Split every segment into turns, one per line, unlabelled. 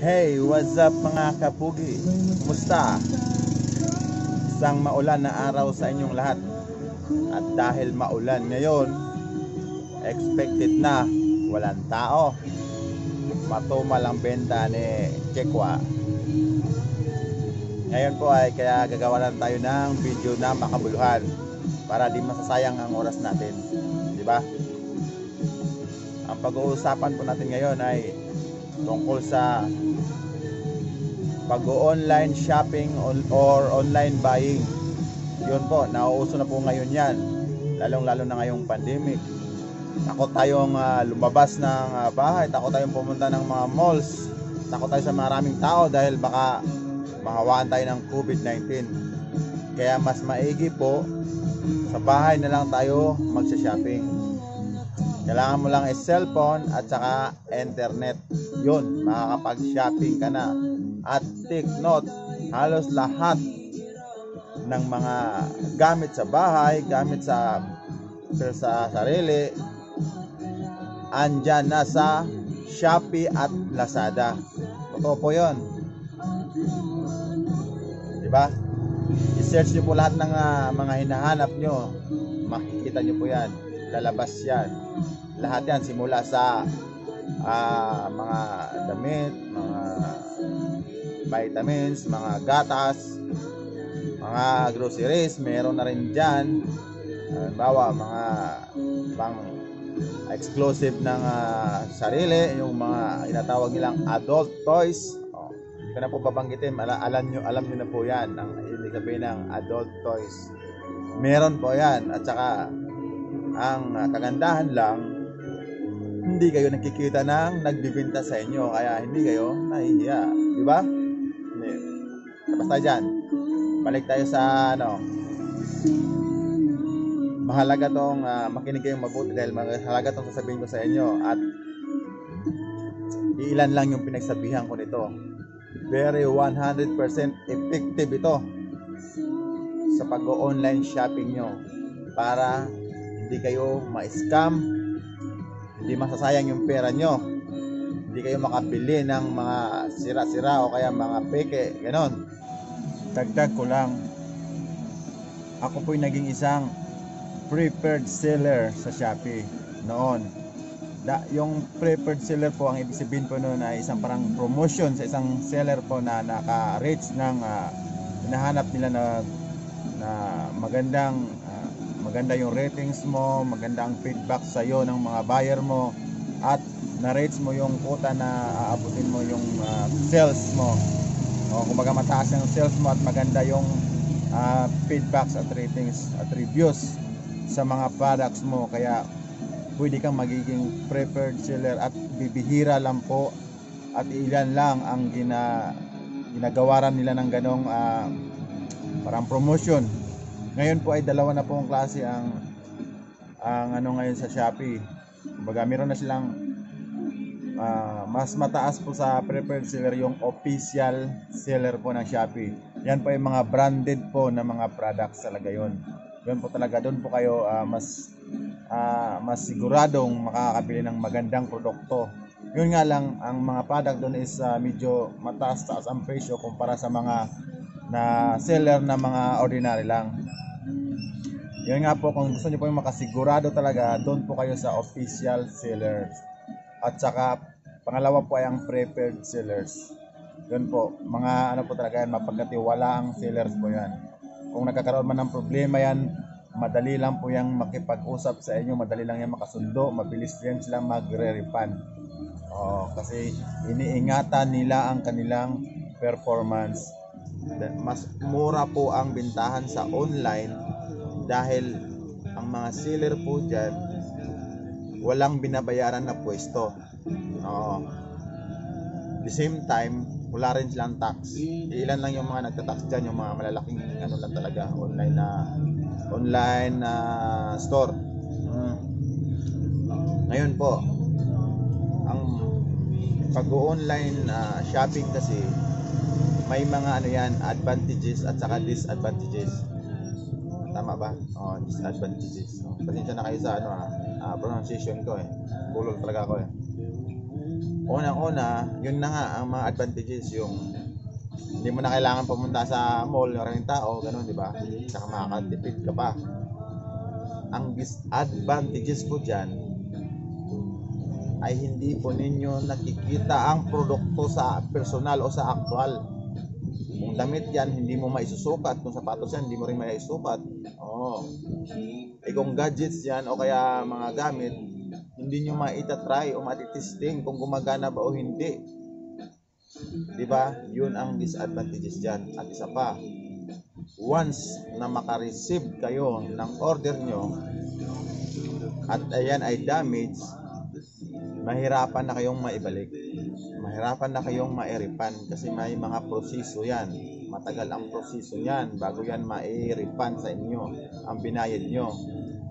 Hey, what's up mga kapugi? Kumusta? Isang maulan na araw sa inyong lahat. At dahil maulan ngayon, expected na walang tao. Matumal ang benta ni Chekwa. Ngayon po ay kaya gagawa lang tayo ng video na makabuluhan para di masasayang ang oras natin. Di ba? Ang pag-uusapan po natin ngayon ay tungkol sa pag-online shopping or online buying. Yun po, nauuso na po ngayon yan. Lalong-lalo na ngayong pandemic. Takot tayong ah, lumabas ng ah, bahay, takot tayong pumunta ng mga malls, takot tayo sa maraming tao dahil baka mahawaan tayo ng COVID-19. Kaya mas maigi po, sa bahay na lang tayo magsha-shopping. Kailangan mo lang is cellphone at saka internet. Yun, makakapag-shopping ka na. At take note, halos lahat ng mga gamit sa bahay, gamit sa sa sarili, andyan na sa Shopee at Lazada. Totoo po yun. Di ba? I-search nyo po lahat ng ah, mga hinahanap nyo. Makikita nyo po yan. Lalabas yan. Lahat yan simula sa ah, mga damit, mga vitamins, mga gatas, mga groceries, meron na rin dyan. Halimbawa, mga pang exclusive ng ah, sarili, yung mga inatawag nilang adult toys. Oh, hindi ko na po babanggitin, Ala- alam nyo, alam nyo na po yan, ang ibig sabihin ng adult toys. Meron po yan, at saka ang ah, kagandahan lang, hindi kayo nakikita ng nagbibenta sa inyo, kaya hindi kayo nahihiya. Di ba? Hindi. Tayo dyan. Balik tayo sa ano, mahalaga tong ah, makinig kayong mabuti dahil mahalaga tong sasabihin ko sa inyo at ilan lang yung pinagsabihan ko nito. Very 100% effective ito sa pag-online shopping nyo para hindi kayo ma-scam, hindi masasayang yung pera nyo, hindi kayo makabili ng mga sira-sira o kaya mga peke, ganon. Dagdag ko lang, ako po'y naging isang preferred seller sa Shopee noon. Da, yung preferred seller po, ang ibig sabihin po noon ay isang parang promotion sa isang seller po na naka-reach ng ah, hinahanap nila na na magandang maganda yung ratings mo, maganda ang feedback sa iyo ng mga buyer mo at na-reach mo yung quota na aabutin mo yung ah, sales mo. O kumbaga mataas yung sales mo at maganda yung ah, feedbacks at ratings at reviews sa mga products mo kaya pwede kang magiging preferred seller at bibihira lang po at ilan lang ang gina, ginagawaran nila ng ganong ah, parang promotion ngayon po ay dalawa na po ang klase ang ang ano ngayon sa Shopee kumbaga meron na silang ah, mas mataas po sa preferred seller yung official seller po ng Shopee yan po ay mga branded po na mga products talaga yon yun po talaga doon po kayo ah, mas ah, mas siguradong makakabili ng magandang produkto. Yun nga lang, ang mga product doon is ah, medyo mataas-taas ang presyo kumpara sa mga na seller na mga ordinary lang. Yun nga po, kung gusto niyo po yung makasigurado talaga, doon po kayo sa official sellers. At saka, pangalawa po ay ang preferred sellers. Yun po, mga ano po talaga yan, mapagkatiwalaang sellers po yan. Kung nagkakaroon man ng problema yan, madali lang po yung makipag-usap sa inyo, madali lang yan makasundo, mabilis yan sila magre-refund. Oo, kasi iniingatan nila ang kanilang performance. Mas mura po ang bintahan sa online dahil ang mga seller po dyan walang binabayaran na pwesto. Oo. The same time, wala rin silang tax. Ilan lang yung mga nagtatax dyan, yung mga malalaking ano lang talaga, online na online na store. Mm. Ngayon po, ang pag-online na shopping kasi may mga ano yan, advantages at saka disadvantages. Tama ba? Oh, disadvantages. Oh, pasensya na kayo sa ano ah, ah, pronunciation ko eh. Bulol talaga ako eh. unang-una, yun na nga ang mga advantages yung hindi mo na kailangan pumunta sa mall, maraming tao, ganun, di ba? Saka makakatipid ka pa. Ang disadvantages po dyan ay hindi po ninyo nakikita ang produkto sa personal o sa actual. Kung damit yan, hindi mo maisusukat. Kung sapatos yan, hindi mo rin maisusukat. Oo. Eh kung gadgets yan o kaya mga gamit, hindi nyo maitatry o matitesting kung gumagana ba o hindi. Di ba? Yun ang disadvantages dyan. At isa pa, once na makareceive kayo ng order nyo at ayan ay damage, mahirapan na kayong maibalik. Mahirapan na kayong mairipan kasi may mga proseso yan. Matagal ang proseso yan bago yan mairipan sa inyo ang binayad nyo.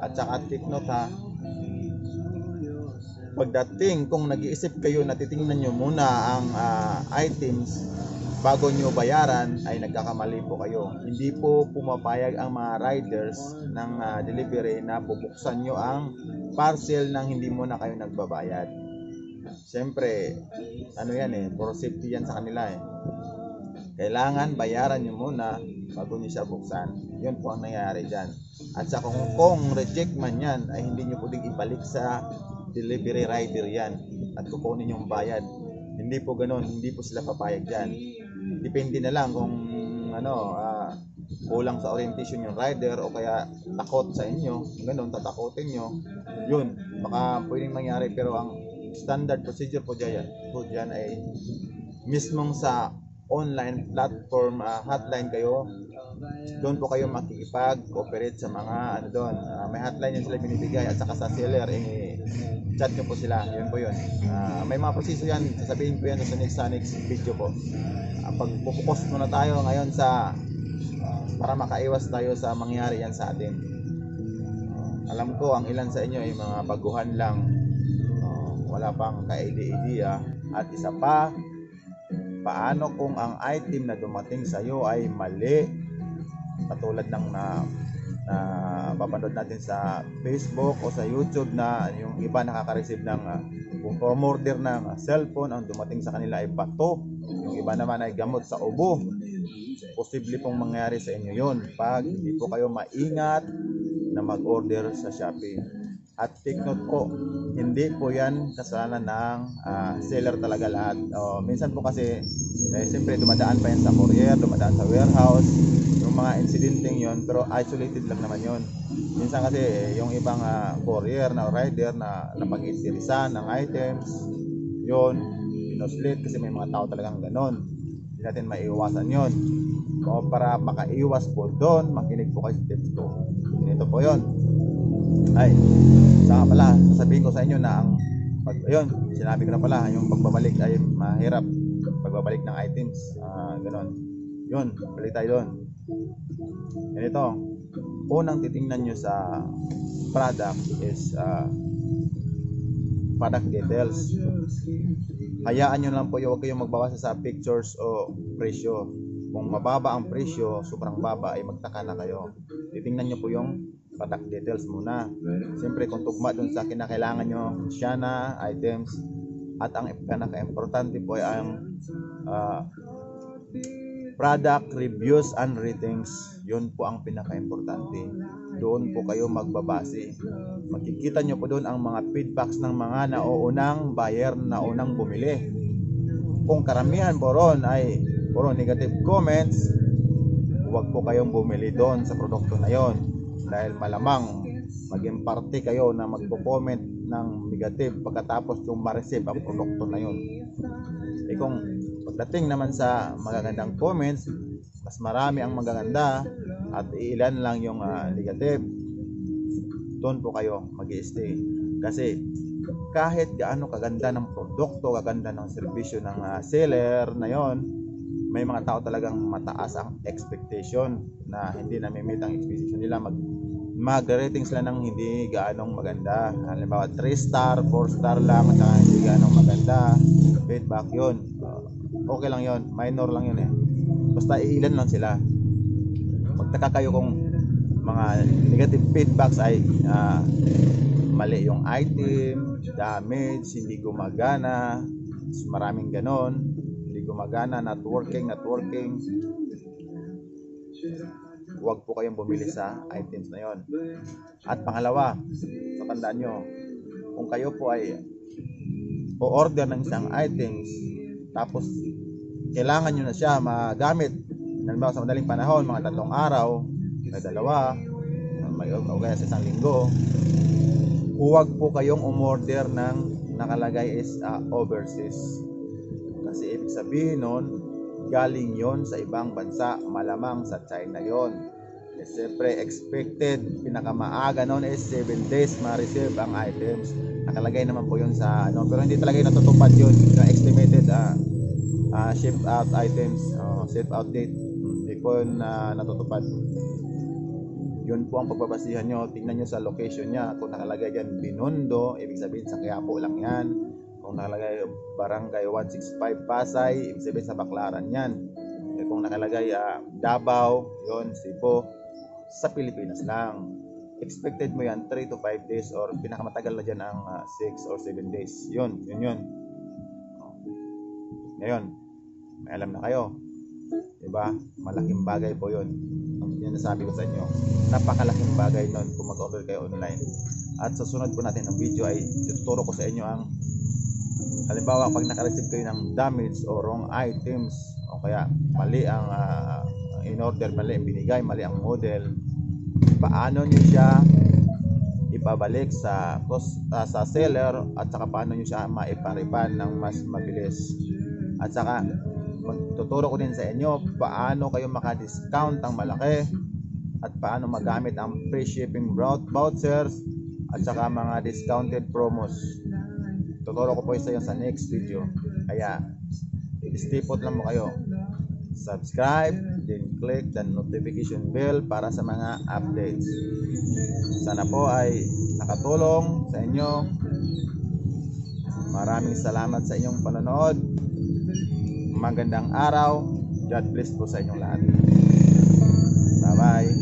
At saka take note ha, pagdating kung nag-iisip kayo na titingnan nyo muna ang ah, items bago nyo bayaran ay nagkakamali po kayo. Hindi po pumapayag ang mga riders ng ah, delivery na bubuksan nyo ang parcel nang hindi mo na kayo nagbabayad. Siyempre, ano yan eh, for safety yan sa kanila eh. Kailangan bayaran nyo muna bago nyo siya buksan. Yun po ang nangyayari dyan. At sa kung, kung reject man yan, ay hindi nyo pwedeng ibalik sa delivery rider yan at kukunin yung bayad. Hindi po ganun, hindi po sila papayag dyan. Depende na lang kung ano, ah, kulang sa orientation yung rider o kaya takot sa inyo, ganun, tatakotin nyo. Yun, baka pwedeng mangyari pero ang standard procedure po dyan, po dyan ay mismong sa online platform ah, hotline kayo doon po kayo makikipag-cooperate sa mga ano doon. Ah, may hotline yung sila binibigay at saka sa seller eh chat nyo po sila. Yun po yun. Ah, may mga proseso yan. Sasabihin ko yan sa next, sa next video po. Uh, pagpupokus muna tayo ngayon sa para makaiwas tayo sa mangyari yan sa atin. Ah, alam ko ang ilan sa inyo ay mga baguhan lang. Ah, wala pang ka-idea. At isa pa, paano kung ang item na dumating sa iyo ay mali katulad ng na na papanood natin sa Facebook o sa YouTube na yung iba nakaka-receive ng uh, kung order ng cellphone ang dumating sa kanila ay bato. Yung iba naman ay gamot sa ubo. Posible pong mangyari sa inyo yon pag hindi po kayo maingat na mag-order sa Shopee at take po, hindi po yan kasalanan ng uh, seller talaga lahat. O, minsan po kasi, eh, siyempre dumadaan pa yan sa courier, dumadaan sa warehouse, yung mga incidenteng yon pero isolated lang naman yon minsan kasi eh, yung ibang uh, courier na rider na napag-itirisan ng items yon pinoslit kasi may mga tao talagang ganon. Hindi natin maiiwasan yon o para makaiwas po doon makinig po kayo sa tips ko ito po yon ay saka pala sasabihin ko sa inyo na ang pag, ayun, sinabi ko na pala yung pagbabalik ay mahirap. Pagbabalik ng items uh, ganon yun, balik tayo doon. Ganito unang titingnan nyo sa product is uh, product details. Hayaan nyo lang po yung huwag kayong magbabasa sa pictures o presyo. Kung mababa ang presyo sobrang baba ay magtaka na kayo. Titingnan nyo po yung product details muna. Siyempre kung tugma dun sa kinakailangan nyo, siya na items at ang pinaka-importante po ay ang uh, product reviews and ratings. Yun po ang pinaka-importante. Doon po kayo magbabase. Makikita nyo po doon ang mga feedbacks ng mga nauunang buyer na unang bumili. Kung karamihan po ron ay puro negative comments, huwag po kayong bumili doon sa produkto na yon dahil malamang maging parte kayo na magpo-comment ng negative pagkatapos yung ma-receive ang produkto na yun. Eh kung pagdating naman sa magagandang comments, mas marami ang magaganda at ilan lang yung uh, negative, doon po kayo mag stay Kasi kahit gaano kaganda ng produkto, kaganda ng serbisyo ng uh, seller na yon, may mga tao talagang mataas ang expectation na hindi na meet ang expectation nila mag mag-rating sila ng hindi gaanong maganda. Halimbawa, 3 star, 4 star lang, at hindi gaanong maganda. Feedback yun. Uh, okay lang yun. Minor lang yun eh. Basta ilan lang sila. Magtaka kayo kung mga negative feedbacks ay uh, mali yung item, damage, hindi gumagana, maraming ganon, hindi gumagana, not working, not working, huwag po kayong bumili sa items na yon. At pangalawa, matandaan nyo, kung kayo po ay o-order ng isang items, tapos kailangan nyo na siya magamit, halimbawa sa madaling panahon, mga tatlong araw, may dalawa, may o kaya sa isang linggo, huwag po kayong umorder ng nakalagay is uh, overseas. Kasi ibig sabihin nun, galing yon sa ibang bansa, malamang sa China yon. Eh, Siyempre, expected, pinakamaaga noon is 7 days ma-receive ang items. Nakalagay naman po yun sa ano, pero hindi talaga natutupad yun. Yung estimated uh, uh, ship out items, uh, ship out date, hindi po yun uh, natutupad. Yun po ang pagbabasihan nyo. Tingnan nyo sa location niya. Kung nakalagay dyan Binondo, ibig sabihin sa Quiapo lang yan. Kung nakalagay Barangay 165 Pasay, ibig sabihin sa Baclaran yan. Eh, kung nakalagay uh, Davao, yon Cebu, sa Pilipinas lang. Expected mo yan 3 to 5 days or pinakamatagal na dyan ang 6 or 7 days. Yun, yun yun. Ngayon, may alam na kayo. Diba? Malaking bagay po yun. Ang sinasabi ko sa inyo. Napakalaking bagay nun kung mag-order kayo online. At sa sunod po natin ng video ay tuturo ko sa inyo ang halimbawa pag nakareceive kayo ng damage o wrong items o kaya mali ang uh, in order mali ang binigay, mali ang model paano nyo siya ipabalik sa uh, sa seller at saka paano nyo siya maipariban ng mas mabilis? At saka magtuturo ko din sa inyo paano kayo maka-discount ang malaki at paano magamit ang free shipping vouchers at saka mga discounted promos tuturo ko po sa inyo sa next video. Kaya put lang mo kayo. Subscribe then click the notification bell para sa mga updates. Sana po ay nakatulong sa inyo. Maraming salamat sa inyong panonood. Magandang araw. God bless po sa inyong lahat. Bye bye